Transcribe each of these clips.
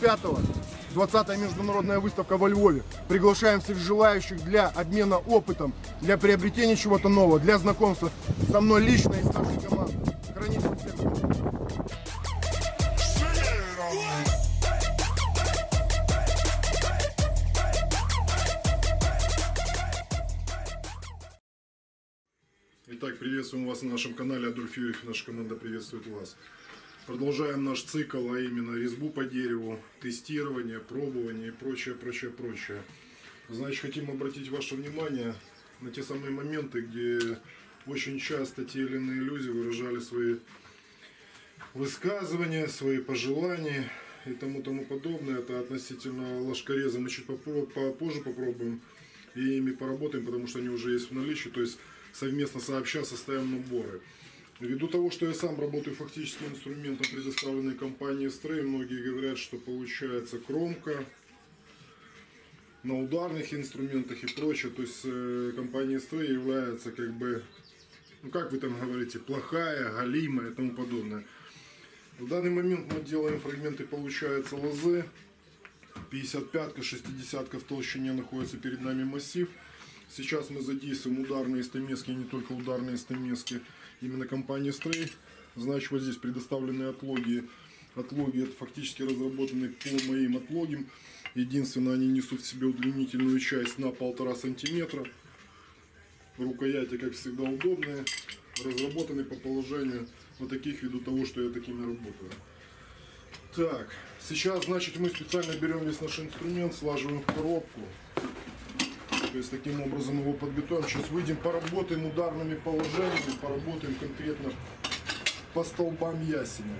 25-го 20-я международная выставка во Львове. Приглашаем всех желающих для обмена опытом, для приобретения чего-то нового, для знакомства со мной лично и с нашей командой. Храните всех. Итак, приветствуем вас на нашем канале. Адольф Юрьев, наша команда приветствует вас. Продолжаем наш цикл, а именно резьбу по дереву, тестирование, пробование и прочее, прочее, прочее. Значит, хотим обратить ваше внимание на те самые моменты, где очень часто те или иные люди выражали свои высказывания, свои пожелания и тому тому подобное. Это относительно ложкореза мы чуть попозже попробуем и ими поработаем, потому что они уже есть в наличии. То есть совместно сообща составим наборы. Ввиду того, что я сам работаю фактически инструментом, предоставленной компанией Стрей, многие говорят, что получается кромка на ударных инструментах и прочее. То есть э, компания Стрей является как бы, ну как вы там говорите, плохая, галимая и тому подобное. В данный момент мы делаем фрагменты, получается, лозы. 55-ка, 60-ка в толщине находится перед нами массив. Сейчас мы задействуем ударные стамески, не только ударные стамески, именно компании Стрей. Значит, вот здесь предоставлены отлоги. Отлоги это фактически разработаны по моим отлогам. Единственное, они несут в себе удлинительную часть на полтора сантиметра. Рукояти, как всегда, удобные. Разработаны по положению вот таких, ввиду того, что я такими работаю. Так, сейчас, значит, мы специально берем весь наш инструмент, слаживаем в коробку. То есть таким образом его подготовим. Сейчас выйдем, поработаем ударными положениями, поработаем конкретно по столбам ясеня.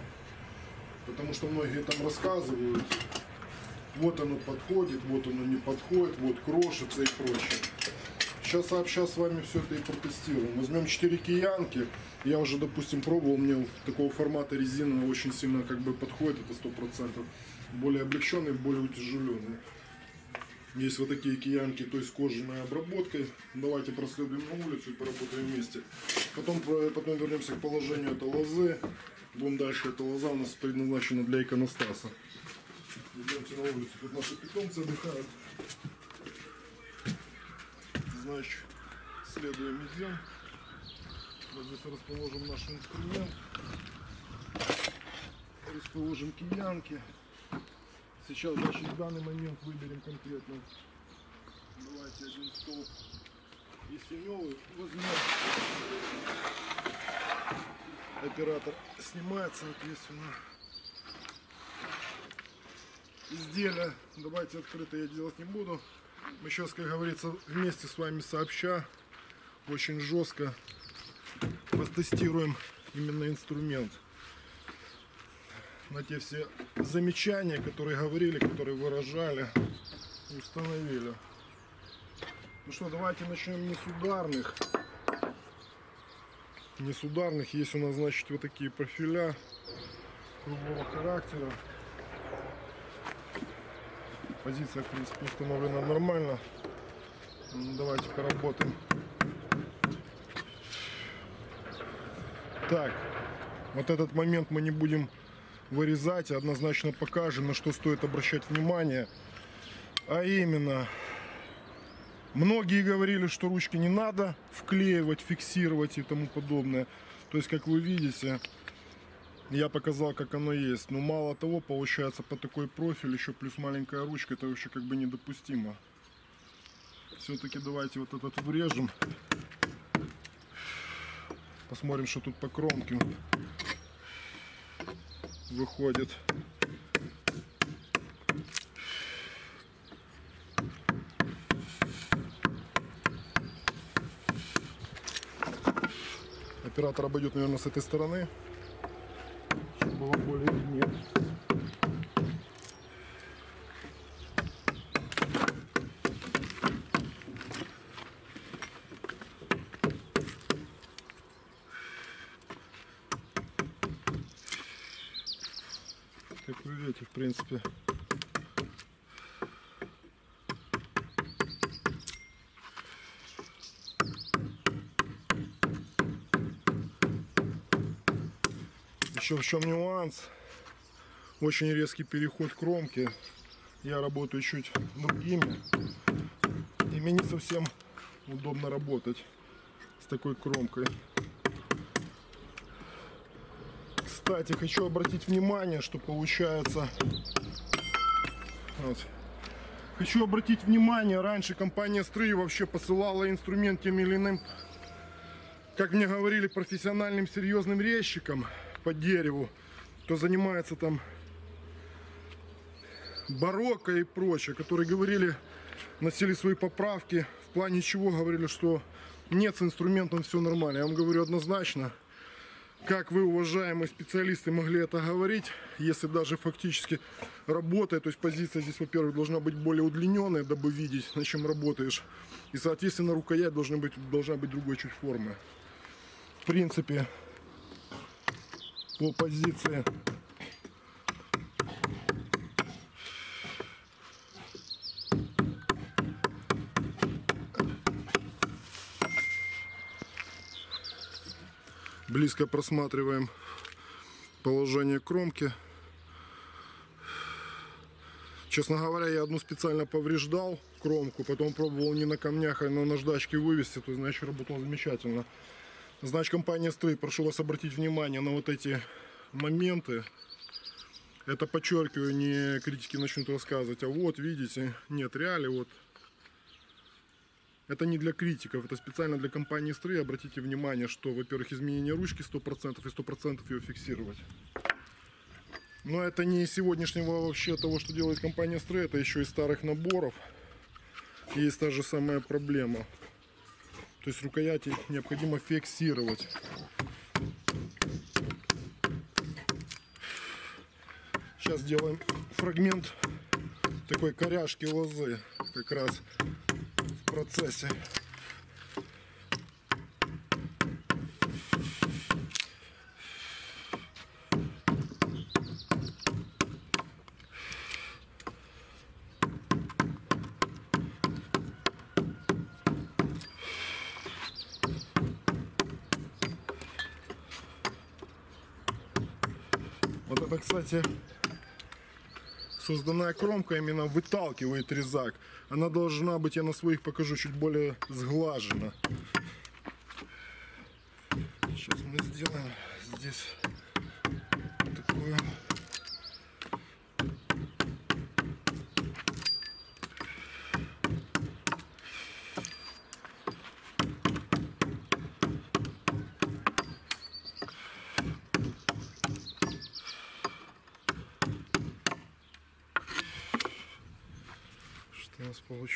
Потому что многие там рассказывают, вот оно подходит, вот оно не подходит, вот крошится и прочее. Сейчас сообща с вами все это и протестируем. Возьмем 4 киянки. Я уже, допустим, пробовал, мне такого формата резина очень сильно как бы подходит, это 100%. Более облегченный, более утяжеленный. Есть вот такие киянки, то есть кожаной обработкой. Давайте проследуем на улицу и поработаем вместе. Потом, про- потом вернемся к положению этой лозы. Будем дальше. Эта лоза у нас предназначена для иконостаса. Идемте на улицу. Тут наши питомцы отдыхают. Значит, следуем идем. Вот здесь расположим наш инструмент. Расположим киянки. Сейчас, значит, в данный момент выберем конкретно. Давайте один столб ясеневый возьмем. Оператор снимает, соответственно. Изделия давайте открыто я делать не буду. Мы сейчас, как говорится, вместе с вами сообща очень жестко потестируем именно инструмент на те все замечания, которые говорили, которые выражали, установили. Ну что, давайте начнем не с ударных. Не с ударных. Есть у нас, значит, вот такие профиля круглого характера. Позиция, в принципе, установлена нормально. Ну, Давайте поработаем. Так, вот этот момент мы не будем вырезать, однозначно покажем, на что стоит обращать внимание. А именно, многие говорили, что ручки не надо вклеивать, фиксировать и тому подобное. То есть, как вы видите, я показал, как оно есть. Но мало того, получается, по такой профиль, еще плюс маленькая ручка, это вообще как бы недопустимо. Все-таки давайте вот этот врежем. Посмотрим, что тут по кромке выходит. Оператор обойдет, наверное, с этой стороны, принципе. Еще в чем нюанс. Очень резкий переход кромки. Я работаю чуть другими. И мне не совсем удобно работать с такой кромкой. Кстати, хочу обратить внимание, что получается... Вот. Хочу обратить внимание, раньше компания Строй вообще посылала инструмент тем или иным, как мне говорили, профессиональным серьезным резчикам по дереву, кто занимается там барокко и прочее, которые говорили, носили свои поправки, в плане чего говорили, что нет, с инструментом все нормально. Я вам говорю однозначно, как вы, уважаемые специалисты, могли это говорить, если даже фактически работает, то есть позиция здесь, во-первых, должна быть более удлиненная, дабы видеть, на чем работаешь. И, соответственно, рукоять должна быть, должна быть другой чуть формы. В принципе, по позиции близко просматриваем положение кромки. Честно говоря, я одну специально повреждал кромку, потом пробовал не на камнях, а на наждачке вывести, то значит работал замечательно. Значит, компания стоит, прошу вас обратить внимание на вот эти моменты. Это подчеркиваю, не критики начнут рассказывать, а вот, видите, нет, реалии, вот это не для критиков, это специально для компании Стрей. Обратите внимание, что, во-первых, изменение ручки 100% и 100% ее фиксировать. Но это не сегодняшнего вообще того, что делает компания Стрей, это еще из старых наборов. Есть та же самая проблема. То есть рукояти необходимо фиксировать. Сейчас делаем фрагмент такой коряшки лозы. Как раз процессе. Вот это, кстати, созданная кромка именно выталкивает резак. Она должна быть, я на своих покажу, чуть более сглажена. Сейчас мы сделаем здесь такую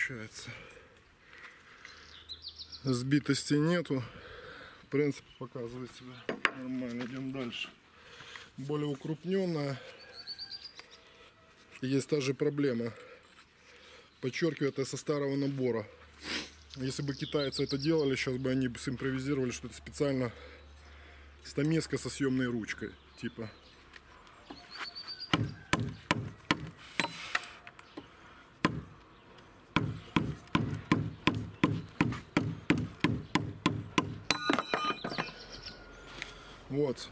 получается. Сбитости нету. В принципе, показывает себя нормально. Идем дальше. Более укрупненная. Есть та же проблема. Подчеркиваю, это со старого набора. Если бы китайцы это делали, сейчас бы они симпровизировали, что это специально стамеска со съемной ручкой. Типа Вот.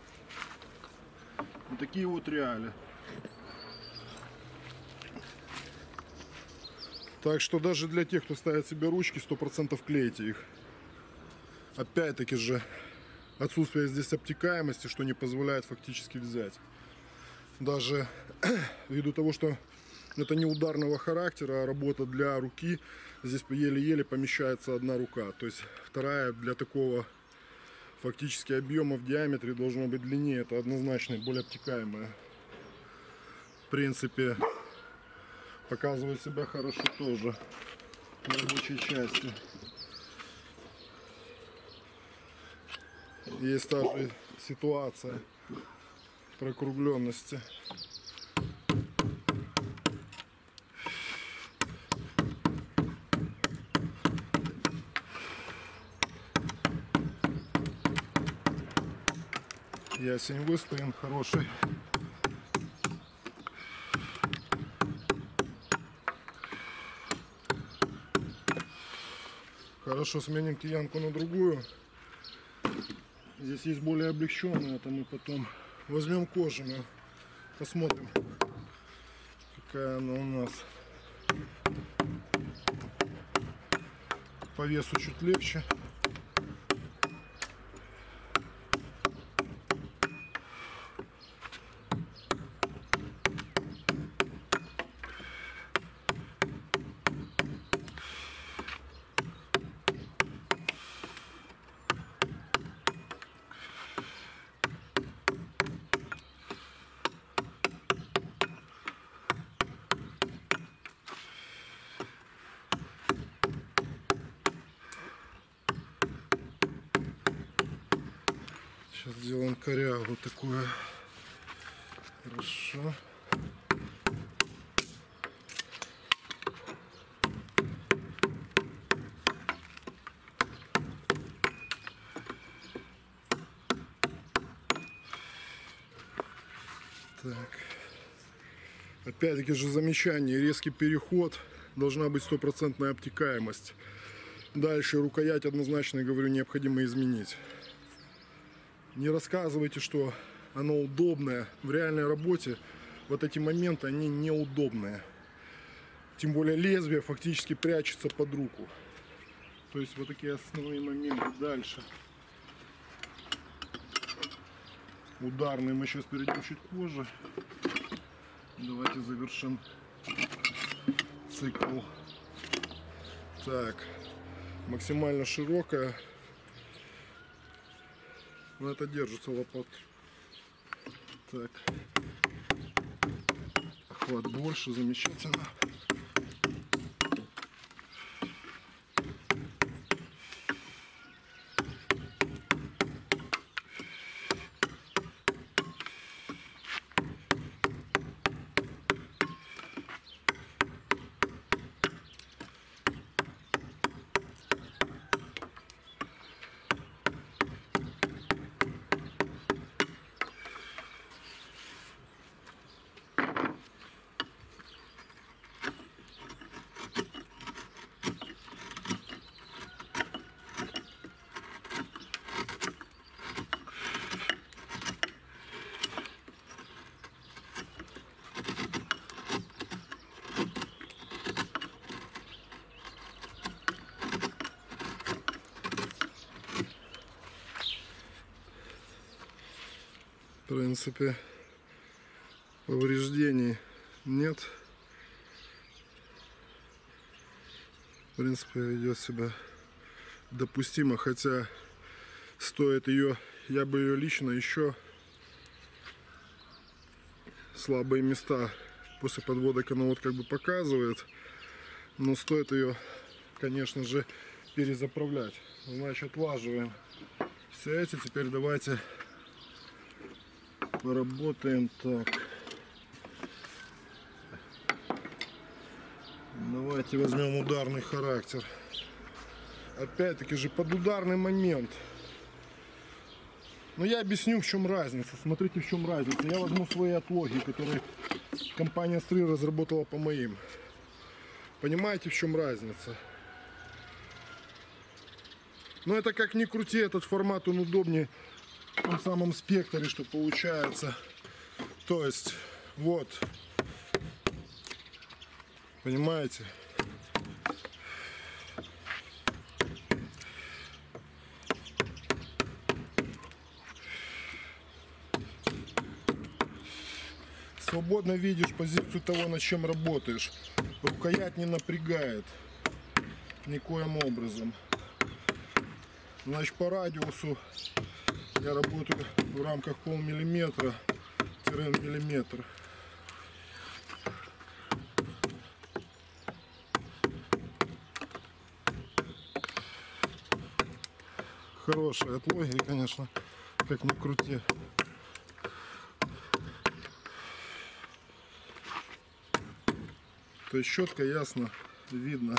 Вот реалии. Так что даже для тех, кто ставит себе ручки, 100% клейте их. Опять-таки же, отсутствие здесь обтекаемости, что не позволяет фактически взять. Даже ввиду того, что это не ударного характера, а работа для руки, здесь еле-еле помещается одна рука. То есть вторая для такого фактически объема в диаметре должно быть длиннее. Это однозначно более обтекаемое. В принципе, показывает себя хорошо тоже в рабочей части. Есть та же ситуация прокругленности. Ясень выстоян хороший. Хорошо, сменим киянку на другую. Здесь есть более облегченная, это мы потом Возьмем мы посмотрим, какая она у нас. По весу чуть легче. Сделаем корягу такую. Хорошо. Так. Опять-таки же замечание, резкий переход, должна быть стопроцентная обтекаемость. Дальше рукоять однозначно, говорю, необходимо изменить. Не рассказывайте, что оно удобное. В реальной работе вот эти моменты, они неудобные. Тем более лезвие фактически прячется под руку. То есть вот такие основные моменты. Дальше. Ударный мы сейчас перейдем чуть позже. Давайте завершим цикл. Так, максимально широкая. Но это держится лопат. Так. Охват больше, замечательно. В принципе, повреждений нет. В принципе, ведет себя допустимо, хотя стоит ее, я бы ее лично еще слабые места после подводок она вот как бы показывает, но стоит ее, конечно же, перезаправлять. Значит, отлаживаем все эти. Теперь давайте поработаем так. Давайте возьмем ударный характер. Опять-таки же под ударный момент. Но я объясню, в чем разница. Смотрите, в чем разница. Я возьму свои отлоги, которые компания Стры разработала по моим. Понимаете, в чем разница? Но это как ни крути, этот формат, он удобнее в самом спектре, что получается. То есть, вот. Понимаете? Свободно видишь позицию того, над чем работаешь. Рукоять не напрягает никоим образом. Значит, по радиусу я работаю в рамках полмиллиметра миллиметр. Хорошие отлоги, конечно, как ни крути. То есть четко, ясно видно.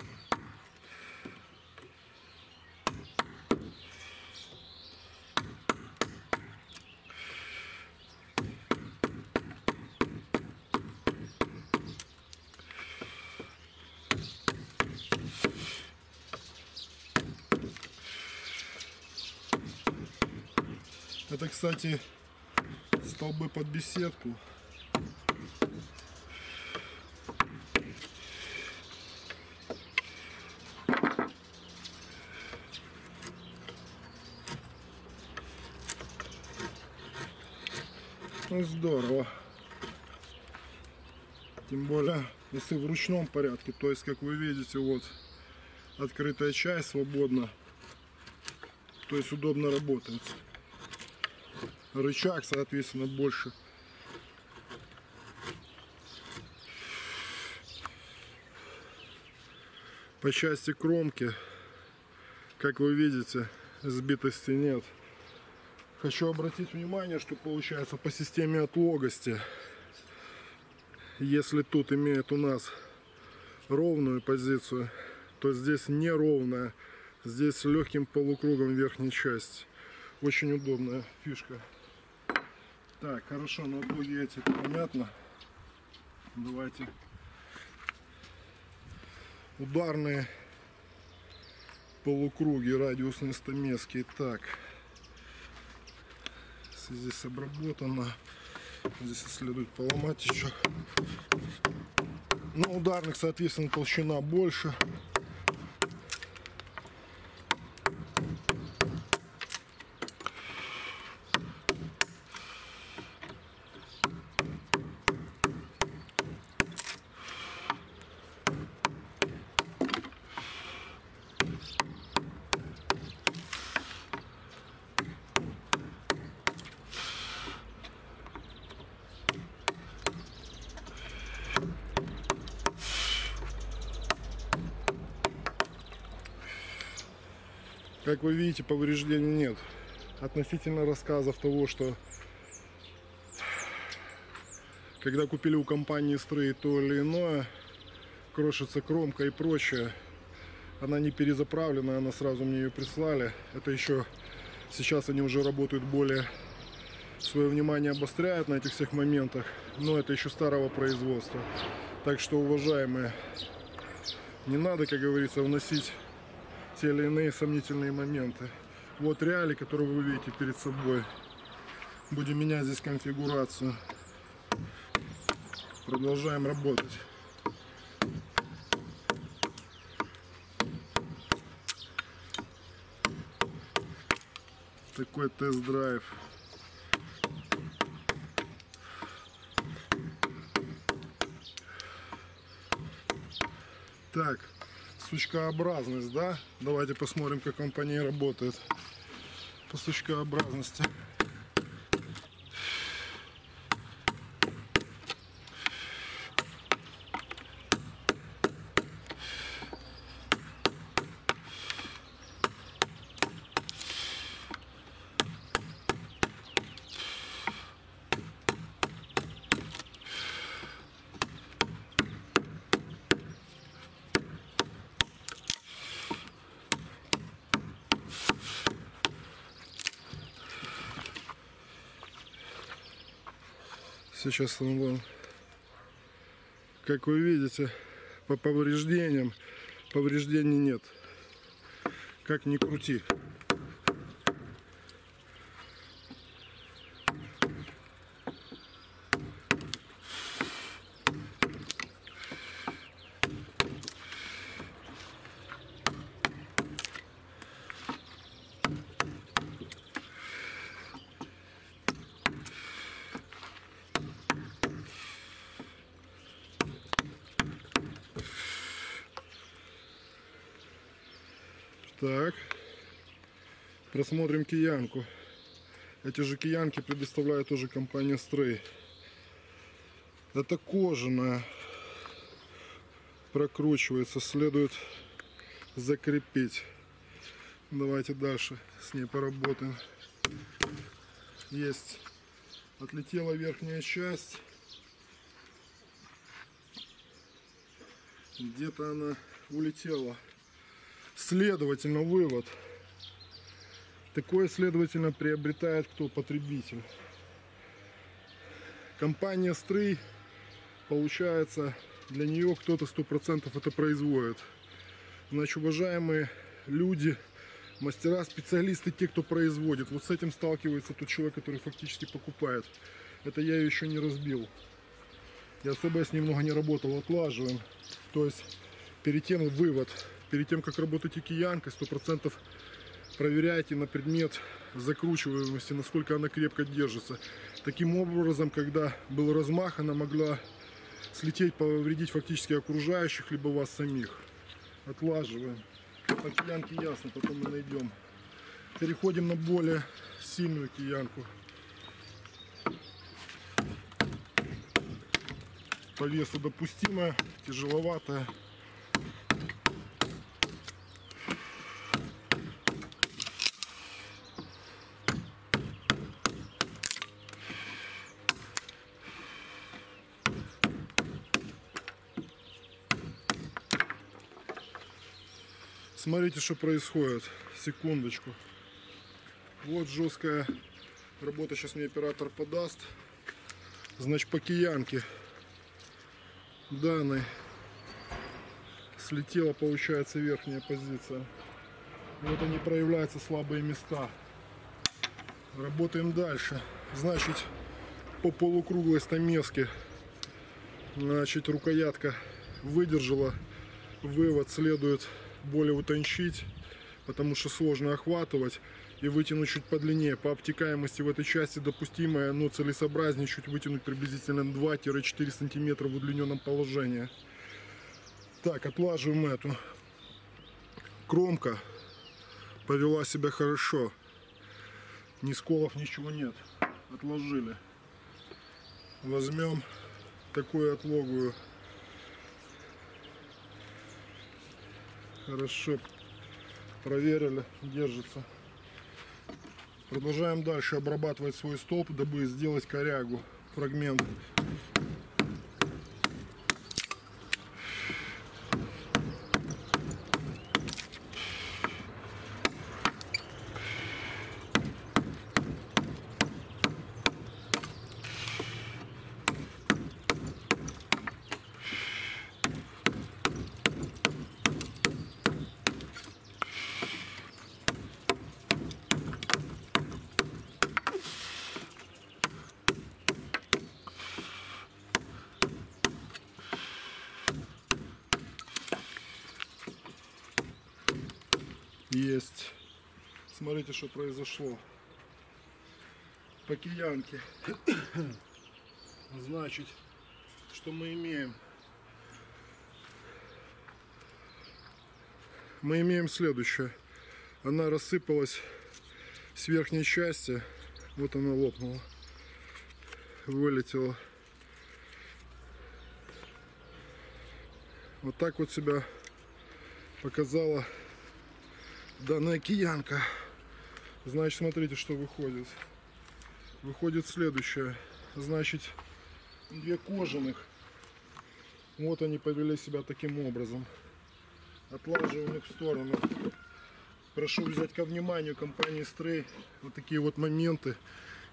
Это, кстати, столбы под беседку. Ну, здорово. Тем более, если в ручном порядке, то есть, как вы видите, вот открытая часть свободно, то есть удобно работает. Рычаг, соответственно, больше. По части кромки, как вы видите, сбитости нет. Хочу обратить внимание, что получается по системе отлогости, если тут имеет у нас ровную позицию, то здесь неровная, здесь с легким полукругом верхней части. Очень удобная фишка. Так, хорошо, на отлоги эти понятно. Давайте ударные полукруги радиусные стамески. Так, здесь обработано. Здесь следует поломать еще. На ударных, соответственно, толщина больше. Как вы видите, повреждений нет. Относительно рассказов того, что когда купили у компании Стрей то или иное, крошится кромка и прочее, она не перезаправленная, она сразу мне ее прислали. Это еще сейчас они уже работают более свое внимание обостряют на этих всех моментах, но это еще старого производства. Так что, уважаемые, не надо, как говорится, вносить те или иные сомнительные моменты. Вот реалии, которые вы видите перед собой. Будем менять здесь конфигурацию. Продолжаем работать. Такой тест-драйв. Так, сучкообразность, да? Давайте посмотрим, как он по ней работает. По сучкообразности. Сейчас он вон. Как вы видите, по повреждениям повреждений нет. Как ни крути. Так. Просмотрим киянку. Эти же киянки предоставляет тоже компания Stray. Это кожаная. Прокручивается. Следует закрепить. Давайте дальше с ней поработаем. Есть. Отлетела верхняя часть. Где-то она улетела. Следовательно, вывод. Такое, следовательно, приобретает кто? Потребитель. Компания Стрей, получается, для нее кто-то сто процентов это производит. Значит, уважаемые люди, мастера, специалисты, те, кто производит, вот с этим сталкивается тот человек, который фактически покупает. Это я ее еще не разбил. Я особо с ним много не работал, отлаживаем. То есть перед тем вывод, перед тем как работаете киянкой, 100% проверяйте на предмет закручиваемости, насколько она крепко держится. Таким образом, когда был размах, она могла слететь, повредить фактически окружающих, либо вас самих. Отлаживаем. По киянке ясно, потом мы найдем. Переходим на более сильную киянку. По весу допустимая, тяжеловатая. Смотрите, что происходит. Секундочку. Вот жесткая работа. Сейчас мне оператор подаст. Значит, по киянке данной слетела, получается, верхняя позиция. Вот они проявляются слабые места. Работаем дальше. Значит, по полукруглой стамеске, значит, рукоятка выдержала. Вывод следует более утончить, потому что сложно охватывать и вытянуть чуть подлиннее. По обтекаемости в этой части допустимое, но целесообразнее чуть вытянуть приблизительно 2-4 сантиметра в удлиненном положении. Так, отлаживаем эту. Кромка повела себя хорошо. Ни сколов, ничего нет. Отложили. Возьмем такую отлогую. Хорошо. Проверили, держится. Продолжаем дальше обрабатывать свой столб, дабы сделать корягу, фрагмент. Есть. Смотрите, что произошло. По киянке. Значит, что мы имеем? Мы имеем следующее. Она рассыпалась с верхней части. Вот она лопнула. Вылетела. Вот так вот себя показала данная киянка. Значит, смотрите, что выходит. Выходит следующее. Значит, две кожаных. Вот они повели себя таким образом. Отлаживаем их в сторону. Прошу взять ко вниманию компании Stray вот такие вот моменты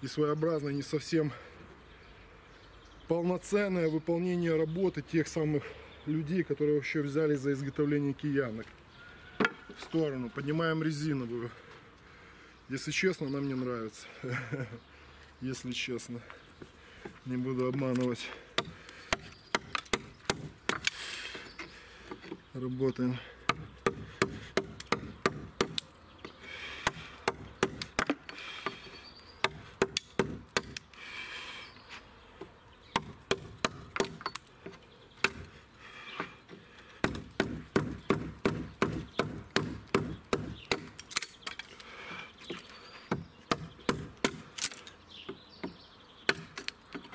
и своеобразно не совсем полноценное выполнение работы тех самых людей, которые вообще взялись за изготовление киянок в сторону. Поднимаем резиновую. Если честно, она мне нравится. Если честно. Не буду обманывать. Работаем.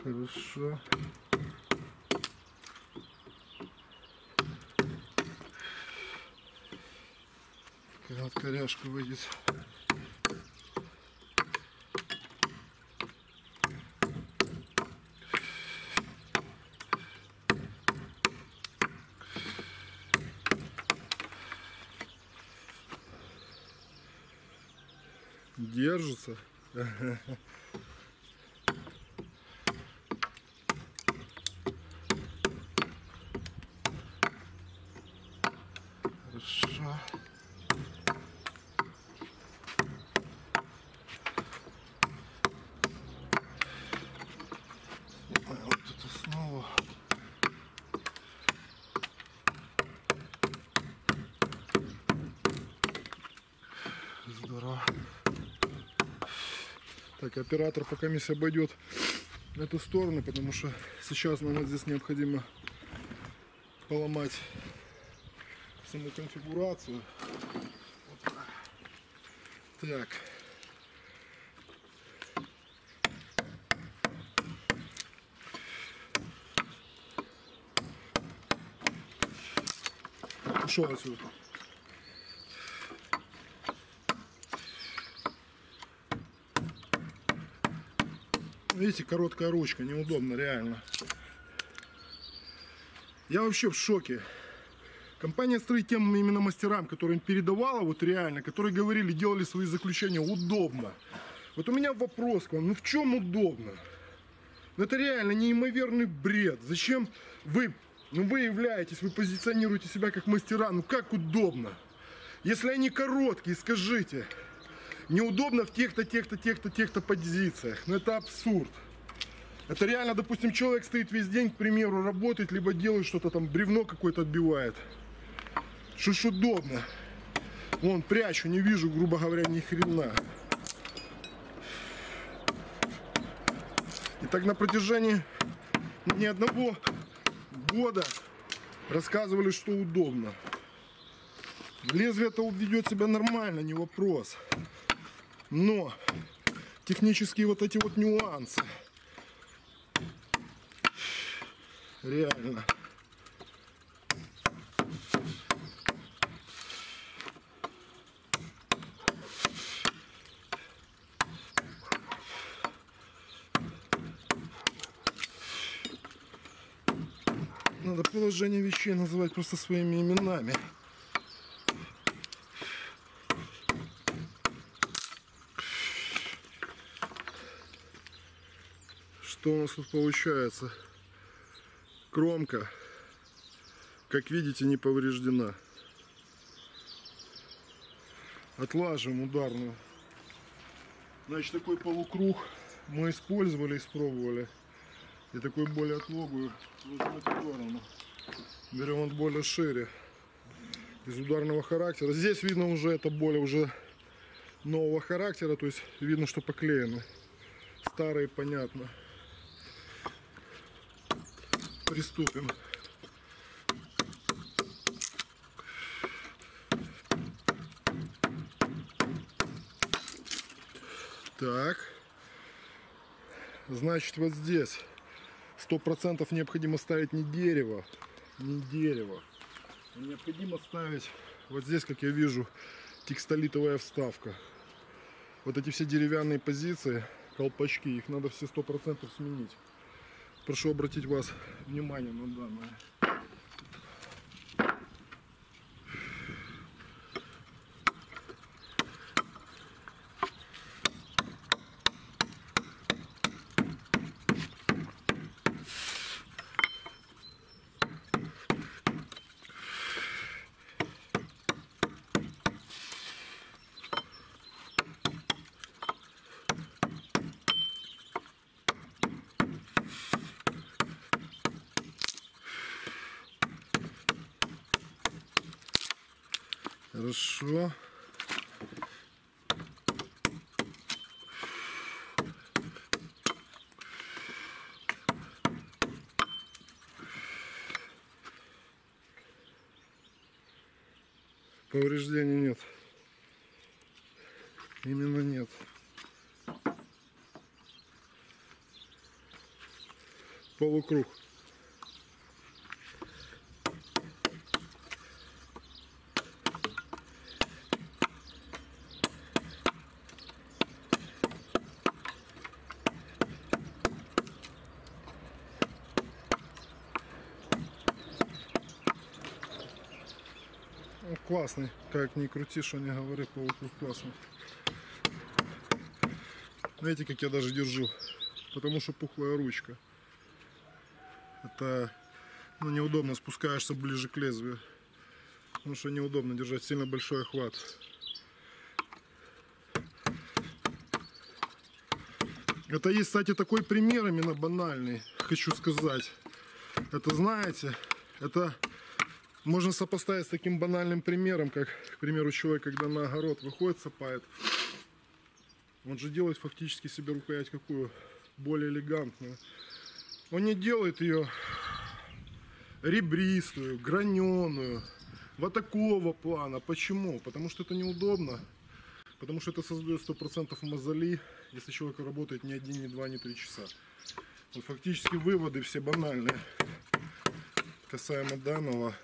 Хорошо. Когда вот коряшка выйдет. Держится. Хорошо. Так, оператор пока мисс обойдет эту сторону, потому что сейчас нам здесь необходимо поломать саму конфигурацию. Вот. Так. Ушел отсюда. Видите, короткая ручка, неудобно, реально. Я вообще в шоке. Компания строит тем именно мастерам, которым передавала, вот реально, которые говорили, делали свои заключения удобно. Вот у меня вопрос к вам, ну в чем удобно? Ну это реально неимоверный бред. Зачем вы, ну вы являетесь, вы позиционируете себя как мастера, ну как удобно? Если они короткие, скажите, неудобно в тех-то, тех-то, тех-то, тех-то позициях. Ну это абсурд. Это реально, допустим, человек стоит весь день, к примеру, работает, либо делает что-то там, бревно какое-то отбивает. Что ж удобно. Вон, прячу, не вижу, грубо говоря, ни хрена. И так на протяжении ни одного года рассказывали, что удобно. Лезвие-то ведет себя нормально, не вопрос. Но технические вот эти вот нюансы. Реально. Надо положение вещей называть просто своими именами. Что у нас тут получается? Кромка, как видите, не повреждена. Отлаживаем ударную. Значит, такой полукруг мы использовали, испробовали. И такой более отлогую. Берем вот более шире. Из ударного характера. Здесь видно уже это более уже нового характера. То есть видно, что поклеены. Старые, понятно. Приступим. Так. Значит, вот здесь сто процентов необходимо ставить не дерево, не дерево. Необходимо ставить вот здесь, как я вижу, текстолитовая вставка. Вот эти все деревянные позиции, колпачки, их надо все сто процентов сменить. Прошу обратить вас внимание на данное. Хорошо. Повреждений нет. Именно нет. Полукруг. Ну, классный. Как ни крути, что не говори, полукруг классный. Знаете, как я даже держу? Потому что пухлая ручка. Это ну, неудобно, спускаешься ближе к лезвию. Потому что неудобно держать сильно большой охват. Это есть, кстати, такой пример именно банальный, хочу сказать. Это, знаете, это можно сопоставить с таким банальным примером, как, к примеру, человек, когда на огород выходит, сапает. Он же делает фактически себе рукоять какую? Более элегантную. Он не делает ее ребристую, граненую, вот такого плана. Почему? Потому что это неудобно. Потому что это создает 100% мозоли, если человек работает не один, не два, не три часа. Вот фактически выводы все банальные касаемо данного.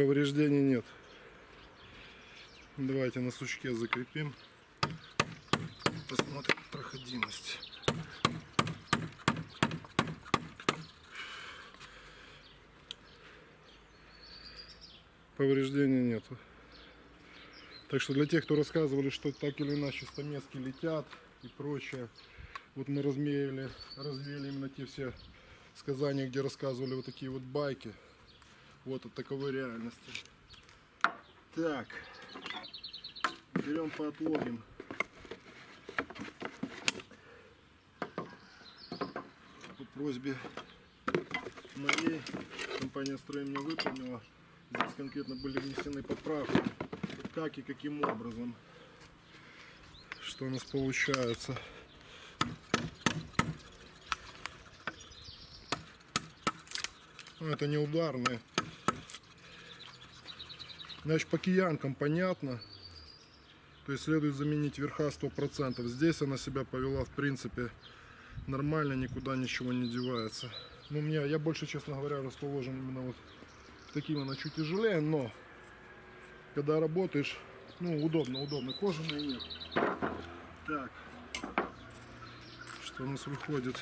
Повреждений нет. Давайте на сучке закрепим. Посмотрим проходимость. Повреждений нету. Так что для тех, кто рассказывали, что так или иначе стамески летят и прочее, вот мы развеяли именно те все сказания, где рассказывали вот такие вот байки. Вот от таковой реальности. Так. Берем поотловим. По просьбе моей компания «Строй» мне выполнила. Здесь конкретно были внесены поправки. Как и каким образом. Что у нас получается. Ну, это не ударные. Значит, по киянкам понятно. То есть следует заменить верха 100%. Здесь она себя повела, в принципе, нормально, никуда ничего не девается. Ну, у меня, я больше, честно говоря, расположен именно вот таким она чуть тяжелее, но когда работаешь, ну, удобно, удобно. Кожаные нет. Так. Что у нас выходит?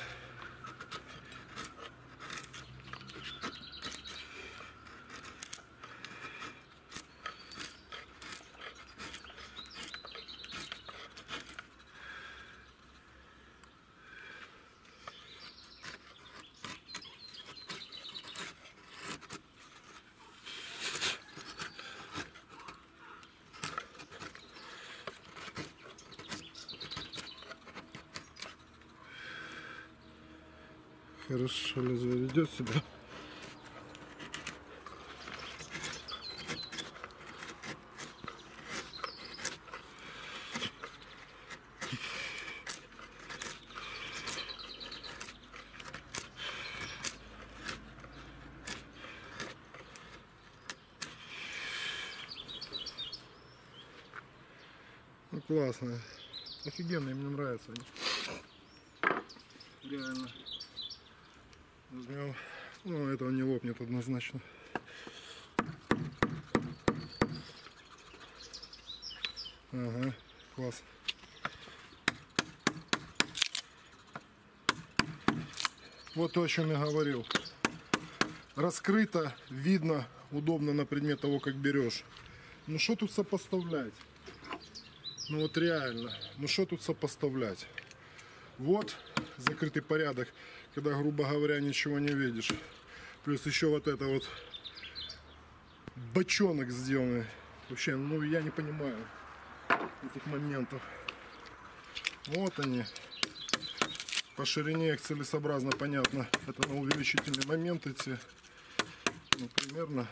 Хорошо лезвие ведет себя. Ну классно. Офигенные, мне нравятся они. Реально. Возьмем. Ну, этого не лопнет однозначно. Ага, класс. Вот то, о чем я говорил. Раскрыто, видно, удобно на предмет того, как берешь. Ну что тут сопоставлять? Ну вот реально, ну что тут сопоставлять? Вот закрытый порядок, когда, грубо говоря, ничего не видишь. Плюс еще вот это вот бочонок сделанный. Вообще, ну я не понимаю этих моментов. Вот они. По ширине их целесообразно, понятно. Это на увеличительный момент эти. Ну, примерно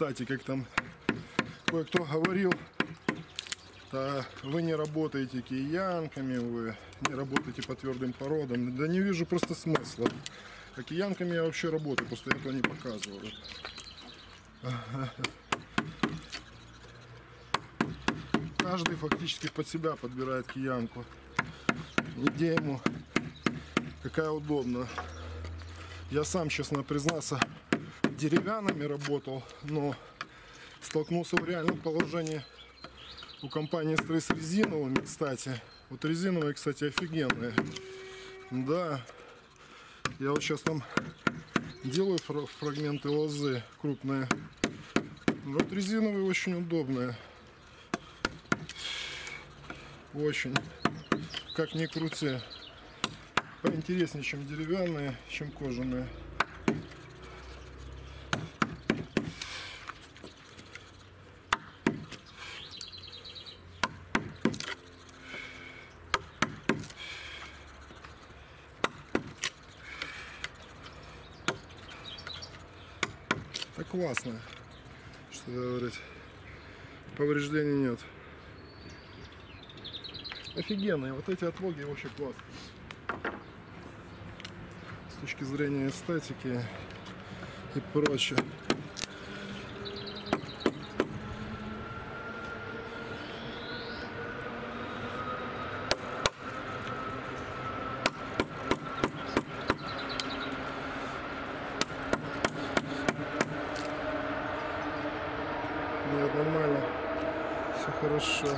Кстати, как там кое-кто говорил, вы не работаете киянками, вы не работаете по твердым породам. Да не вижу просто смысла. А киянками я вообще работаю, просто этого не показываю. Каждый фактически под себя подбирает киянку. Где ему какая удобна. Я сам, честно признаться, деревянными работал, но столкнулся в реальном положении у компании Стресс резиновыми, кстати. Вот резиновые, кстати, офигенные. Да. Я вот сейчас там делаю фра- фрагменты лозы крупные. Вот резиновые очень удобные. Очень. Как ни крути. Поинтереснее, чем деревянные, чем кожаные. Это классно, что говорить. Повреждений нет. Офигенные, вот эти отлоги вообще класс. С точки зрения эстетики и прочее. Нет, нормально. Все хорошо.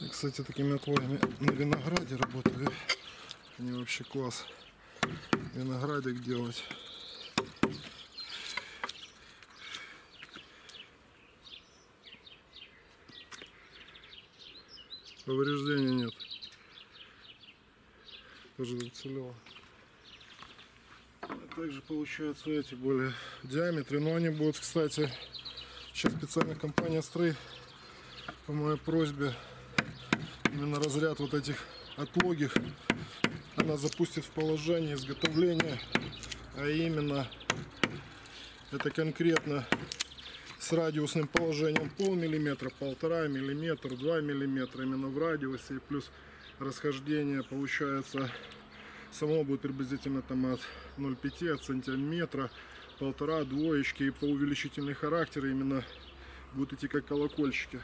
Я, кстати, такими отводами на винограде работаю. Они вообще класс. Виноградик делать. Повреждений нет. Тоже уцелело. А также получаются эти более в диаметре. Но они будут, кстати, сейчас специально компания Стрей по моей просьбе именно разряд вот этих отлогих она запустит в положение изготовления, а именно это конкретно с радиусным положением полмиллиметра, полтора миллиметра, два миллиметра именно в радиусе и плюс расхождение получается само будет приблизительно там от 0,5 от сантиметра, полтора, двоечки и по увеличительный характер именно будут идти как колокольчики.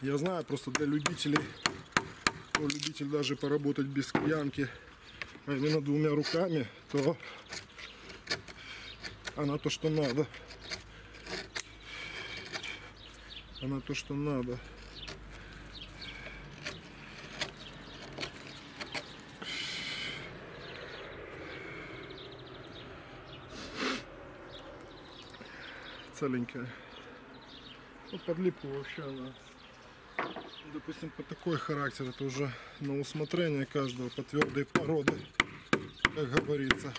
Я знаю, просто для любителей, кто любитель даже поработать без киянки, а именно двумя руками, то она то, что надо. Она то, что надо. Целенькая. Ну, подлипку вообще она допустим, по такой характер, это уже на усмотрение каждого по твердой породы, как говорится.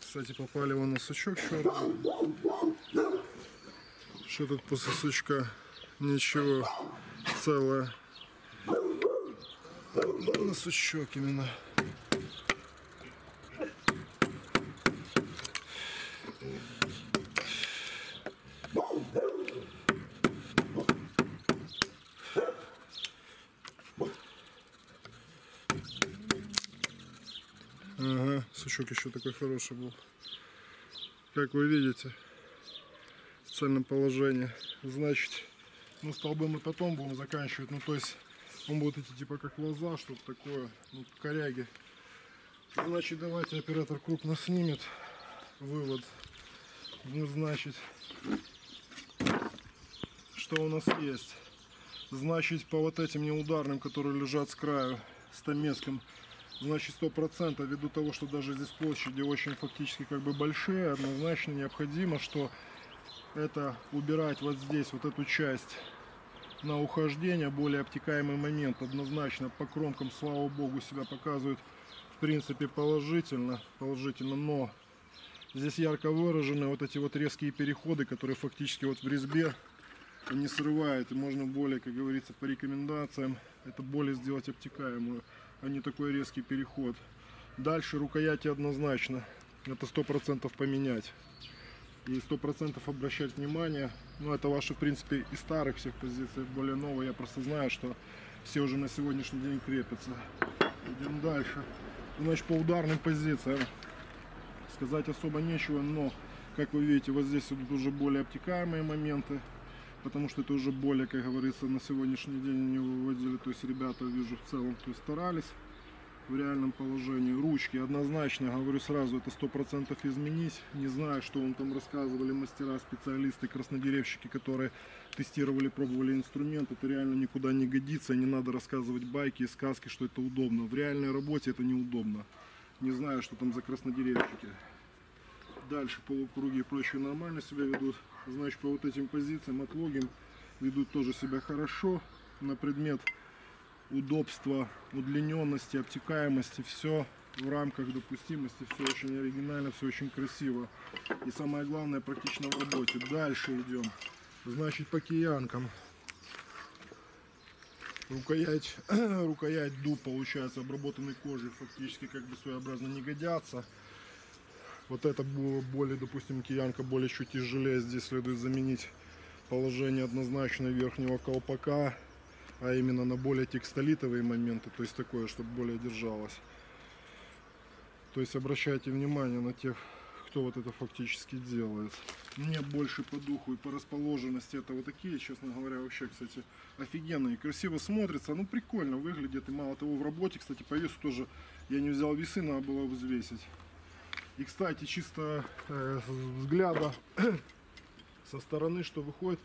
Кстати, попали вон на сучок черный. Что тут после сучка? Ничего, целое. На сучок именно. Еще такой хороший был. Как вы видите, в цельном положении. Значит, ну столбы мы потом будем заканчивать. Ну то есть он будет идти типа как лоза, что-то такое, ну коряги. Значит, давайте оператор крупно снимет вывод. Ну, значит, что у нас есть? Значит, по вот этим неударным, которые лежат с краю, стамеским, значит, сто процентов, ввиду того, что даже здесь площади очень фактически как бы большие, однозначно необходимо, что это убирать вот здесь, вот эту часть на ухождение, более обтекаемый момент, однозначно по кромкам, слава богу, себя показывает в принципе положительно, положительно, но здесь ярко выражены вот эти вот резкие переходы, которые фактически вот в резьбе они срывают, и можно более, как говорится, по рекомендациям это более сделать обтекаемую, а не такой резкий переход. Дальше рукояти однозначно, это сто процентов поменять и сто процентов обращать внимание. Ну, это ваши, в принципе, и старых всех позиций, более новые. Я просто знаю, что все уже на сегодняшний день крепятся. Идем дальше. Значит, по ударным позициям сказать особо нечего, но, как вы видите, вот здесь идут уже более обтекаемые моменты, потому что это уже более, как говорится, на сегодняшний день они выводили, то есть ребята, вижу, в целом, то есть старались в реальном положении. Ручки однозначно, говорю сразу, это сто процентов изменить. Не знаю, что вам там рассказывали мастера, специалисты, краснодеревщики, которые тестировали, пробовали инструмент. Это реально никуда не годится. Не надо рассказывать байки и сказки, что это удобно. В реальной работе это неудобно. Не знаю, что там за краснодеревщики. Дальше полукруги и прочие нормально себя ведут. Значит, по вот этим позициям отлогим ведут тоже себя хорошо. На предмет удобства, удлиненности, обтекаемости, все в рамках допустимости, все очень оригинально, все очень красиво. И самое главное, практично в работе. Дальше идем. Значит, по киянкам. Рукоять, рукоять дуб получается обработанной кожей, фактически как бы своеобразно не годятся. Вот это было более, допустим, киянка более чуть тяжелее. Здесь следует заменить положение однозначно верхнего колпака а именно на более текстолитовые моменты, то есть такое, чтобы более держалось. То есть обращайте внимание на тех, кто вот это фактически делает. Мне больше по духу и по расположенности это вот такие, честно говоря, вообще, кстати, офигенные. Красиво смотрится, ну прикольно выглядит. И мало того, в работе, кстати, по весу тоже я не взял весы, надо было взвесить. И, кстати, чисто э, взгляда со стороны, что выходит,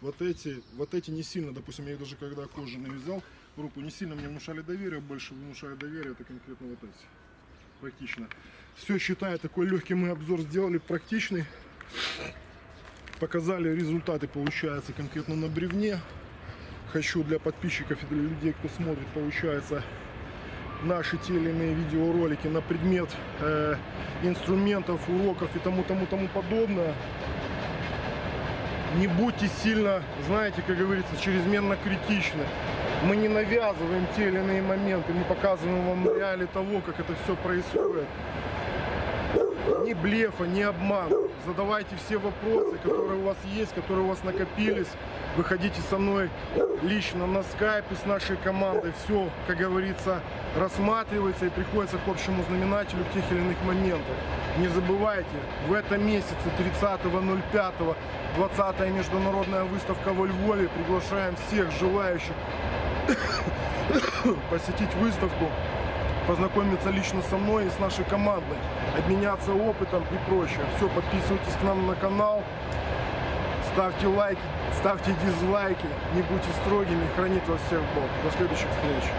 вот эти, вот эти не сильно, допустим, я их даже когда кожаные взял в руку, не сильно мне внушали доверие, больше внушали доверие, это конкретно вот эти. Практично. Все, считаю, такой легкий мы обзор сделали, практичный. Показали результаты, получается, конкретно на бревне. Хочу для подписчиков и для людей, кто смотрит, получается, наши те или иные видеоролики на предмет э, инструментов, уроков и тому, тому, тому подобное не будьте сильно, знаете, как говорится, чрезмерно критичны. Мы не навязываем те или иные моменты, мы показываем вам реалии того, как это все происходит. Ни блефа, ни обман. Задавайте все вопросы, которые у вас есть, которые у вас накопились. Выходите со мной лично на скайпе с нашей командой. Все, как говорится, рассматривается и приходится к общему знаменателю в тех или иных моментах. Не забывайте, в этом месяце 30.05 20-я международная выставка во Львове. Приглашаем всех желающих посетить выставку, познакомиться лично со мной и с нашей командой, обменяться опытом и прочее. Все, подписывайтесь к нам на канал, ставьте лайки, ставьте дизлайки, не будьте строгими, хранит вас всех Бог. До следующих встреч.